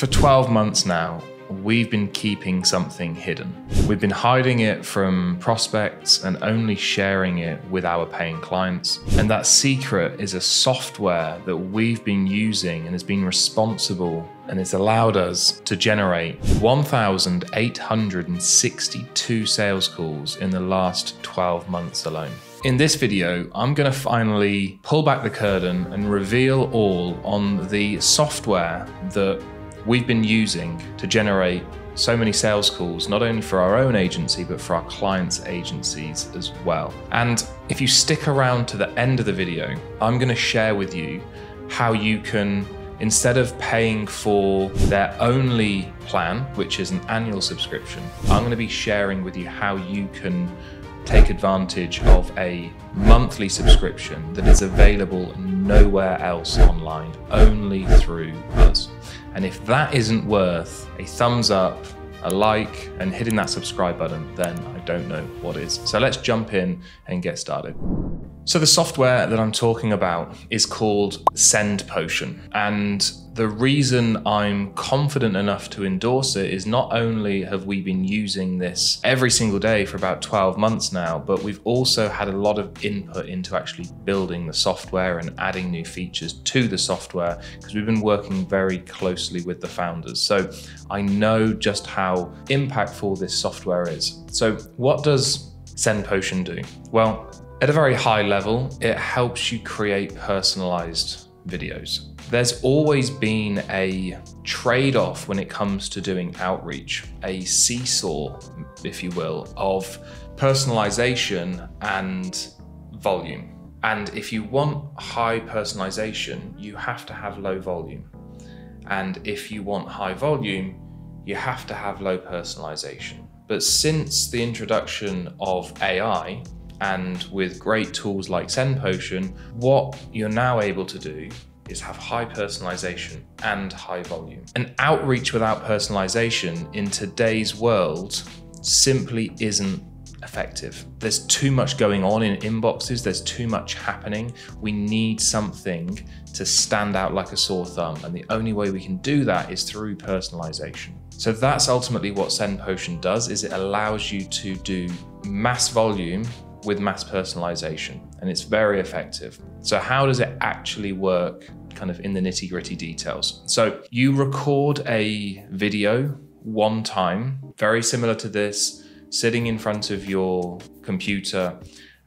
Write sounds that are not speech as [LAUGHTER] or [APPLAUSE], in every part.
For 12 months now, we've been keeping something hidden. We've been hiding it from prospects and only sharing it with our paying clients. And that secret is a software that we've been using and has been responsible and it's allowed us to generate 1,862 sales calls in the last 12 months alone. In this video, I'm going to finally pull back the curtain and reveal all on the software that we've been using to generate so many sales calls, not only for our own agency, but for our clients' agencies as well. And if you stick around to the end of the video, I'm going to share with you how you can, instead of paying for their only plan, which is an annual subscription, I'm going to be sharing with you how you can take advantage of a monthly subscription that is available nowhere else online, only through us. And if that isn't worth a thumbs up, a like, and hitting that subscribe button, then I don't know what is. So let's jump in and get started. So the software that I'm talking about is called Send Potion. And the reason I'm confident enough to endorse it is not only have we been using this every single day for about 12 months now, but we've also had a lot of input into actually building the software and adding new features to the software because we've been working very closely with the founders. So I know just how impactful this software is. So what does Send Potion do? Well, at a very high level, it helps you create personalized videos. There's always been a trade off when it comes to doing outreach, a seesaw, if you will, of personalization and volume. And if you want high personalization, you have to have low volume. And if you want high volume, you have to have low personalization. But since the introduction of AI, and with great tools like SendPotion, what you're now able to do is have high personalization and high volume. An outreach without personalization in today's world simply isn't effective. There's too much going on in inboxes, there's too much happening. We need something to stand out like a sore thumb, and the only way we can do that is through personalization. So that's ultimately what SendPotion does is it allows you to do mass volume with mass personalization, and it's very effective. So, how does it actually work, kind of in the nitty gritty details? So, you record a video one time, very similar to this, sitting in front of your computer,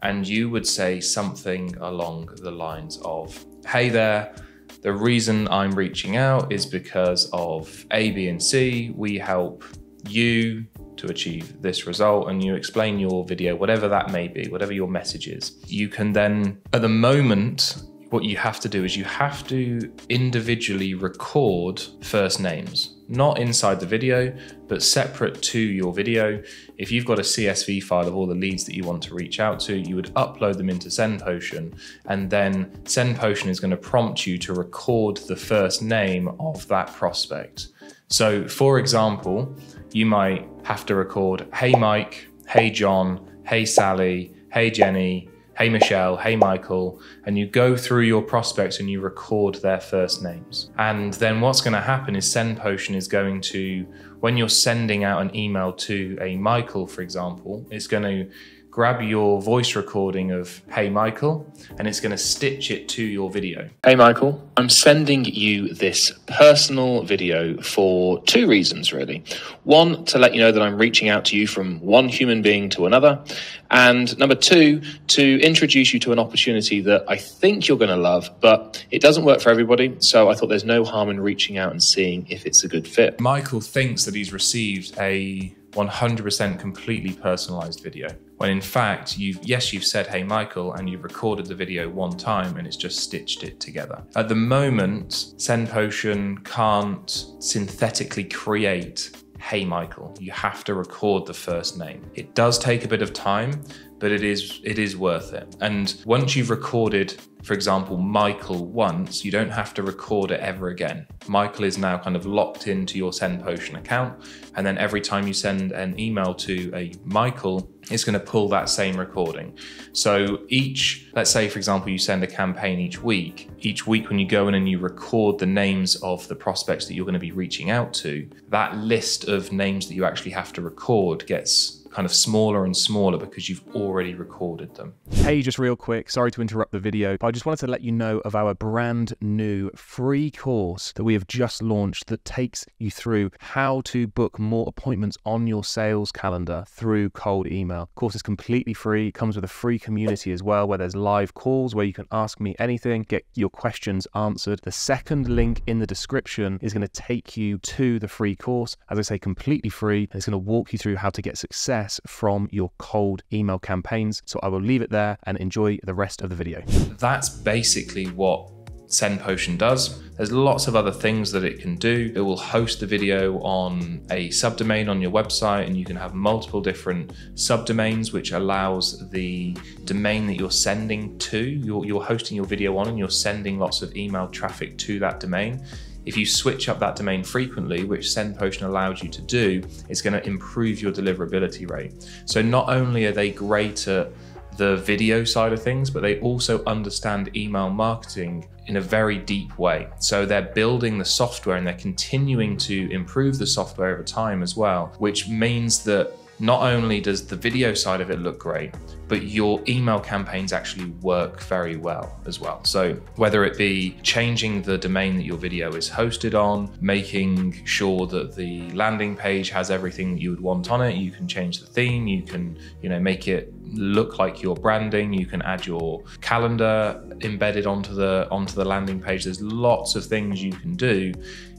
and you would say something along the lines of, Hey there. The reason I'm reaching out is because of A, B, and C. We help you to achieve this result and you explain your video, whatever that may be, whatever your message is. You can then, at the moment, what you have to do is you have to individually record first names, not inside the video, but separate to your video. If you've got a CSV file of all the leads that you want to reach out to, you would upload them into SendPotion, and then SendPotion is going to prompt you to record the first name of that prospect. So, for example, you might have to record, hey Mike, hey John, hey Sally, hey Jenny, hey Michelle, hey Michael, and you go through your prospects and you record their first names. And then what's going to happen is SendPotion is going to, when you're sending out an email to a Michael, for example, it's going to grab your voice recording of Hey Michael and it's going to stitch it to your video. Hey Michael, I'm sending you this personal video for two reasons really. One, to let you know that I'm reaching out to you from one human being to another. And number two, to introduce you to an opportunity that I think you're going to love, but it doesn't work for everybody. So I thought there's no harm in reaching out and seeing if it's a good fit. Michael thinks that he's received a 100% completely personalized video. When in fact, you've, yes, you've said, hey, Michael, and you've recorded the video one time and it's just stitched it together. At the moment, SendPotion can't synthetically create hey Michael, you have to record the first name. It does take a bit of time, but it is it is worth it. And once you've recorded, for example, Michael once, you don't have to record it ever again. Michael is now kind of locked into your SendPotion account, and then every time you send an email to a Michael, it's going to pull that same recording. So each, let's say, for example, you send a campaign each week. Each week, when you go in and you record the names of the prospects that you're going to be reaching out to, that list of names that you actually have to record gets kind of smaller and smaller because you've already recorded them. Hey, just real quick, sorry to interrupt the video, but I just wanted to let you know of our brand new free course that we have just launched that takes you through how to book more appointments on your sales calendar through cold email. The course is completely free, comes with a free community as well where there's live calls where you can ask me anything, get your questions answered. The second link in the description is going to take you to the free course. As I say, completely free. It's going to walk you through how to get success success from your cold email campaigns. So I will leave it there and enjoy the rest of the video. That's basically what SendPotion does. There's lots of other things that it can do. It will host the video on a subdomain on your website, and you can have multiple different subdomains, which allows the domain that you're sending to, you're, you're hosting your video on, and you're sending lots of email traffic to that domain. If you switch up that domain frequently, which SendPotion allows you to do, it's going to improve your deliverability rate. So not only are they great at the video side of things, but they also understand email marketing in a very deep way. So they're building the software and they're continuing to improve the software over time as well, which means that not only does the video side of it look great, but your email campaigns actually work very well as well. So whether it be changing the domain that your video is hosted on, making sure that the landing page has everything that you would want on it, you can change the theme, you can, you know, make it look like your branding, you can add your calendar embedded onto the onto the landing page. There's lots of things you can do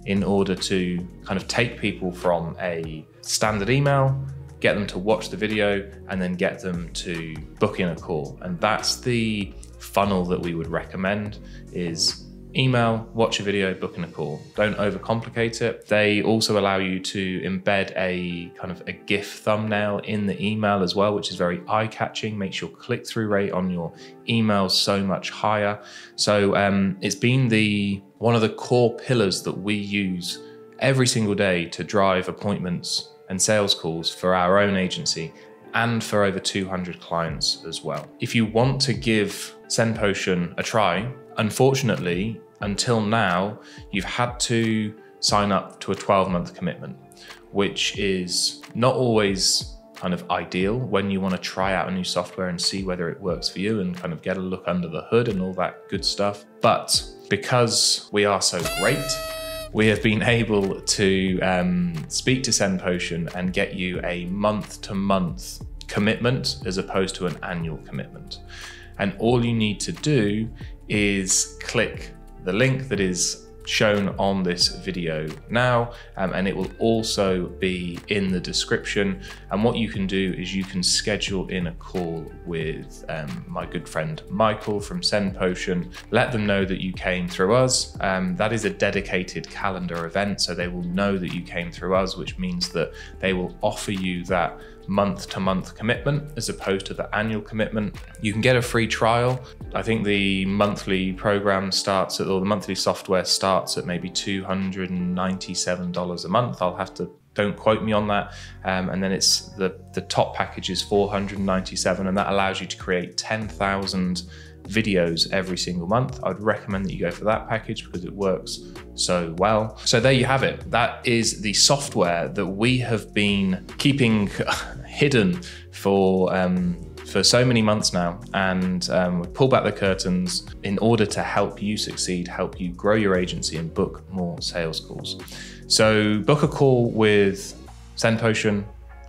in order to kind of take people from a standard email get them to watch the video, and then get them to book in a call. And that's the funnel that we would recommend is email, watch a video, book in a call. Don't overcomplicate it. They also allow you to embed a kind of a GIF thumbnail in the email as well, which is very eye-catching, makes your click-through rate on your emails so much higher. So um, it's been the one of the core pillars that we use every single day to drive appointments and sales calls for our own agency and for over 200 clients as well. If you want to give SendPotion a try, unfortunately, until now, you've had to sign up to a 12 month commitment, which is not always kind of ideal when you want to try out a new software and see whether it works for you and kind of get a look under the hood and all that good stuff. But because we are so great, we have been able to um, speak to SendPotion and get you a month to month commitment as opposed to an annual commitment. And all you need to do is click the link that is shown on this video now um, and it will also be in the description. And what you can do is you can schedule in a call with um, my good friend Michael from SendPotion let them know that you came through us. Um, that is a dedicated calendar event so they will know that you came through us which means that they will offer you that month to month commitment as opposed to the annual commitment. You can get a free trial. I think the monthly program starts at, or the monthly software starts at maybe $297 a month. I'll have to don't quote me on that. Um, and then it's the, the top package is 497 and that allows you to create 10,000 videos every single month. I'd recommend that you go for that package because it works so well. So there you have it. That is the software that we have been keeping [LAUGHS] hidden for um, for so many months now, and um, we pull back the curtains in order to help you succeed, help you grow your agency, and book more sales calls. So book a call with SendPotion.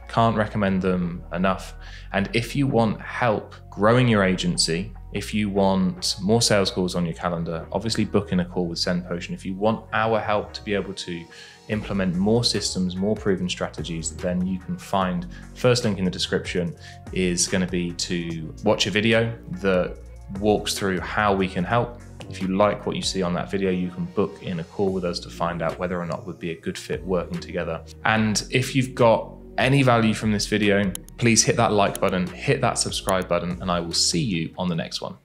Can't recommend them enough. And if you want help growing your agency, if you want more sales calls on your calendar, obviously book in a call with SendPotion. If you want our help to be able to implement more systems, more proven strategies, then you can find first link in the description is going to be to watch a video that walks through how we can help. If you like what you see on that video, you can book in a call with us to find out whether or not would be a good fit working together. And if you've got any value from this video, Please hit that like button, hit that subscribe button, and I will see you on the next one.